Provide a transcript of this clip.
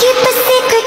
keep a secret,